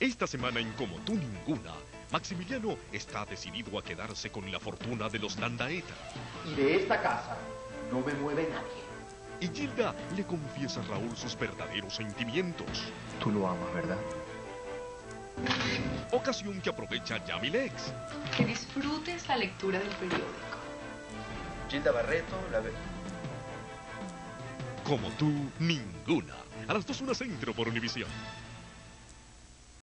Esta semana en Como tú ninguna, Maximiliano está decidido a quedarse con la fortuna de los Landaeta. Y de esta casa no me mueve nadie. Y Gilda le confiesa a Raúl sus verdaderos sentimientos. Tú lo amas, ¿verdad? Ocasión que aprovecha Yamilex. Que disfrutes la lectura del periódico. Gilda Barreto, la ve... Como tú, ninguna. A las dos una centro por Univisión.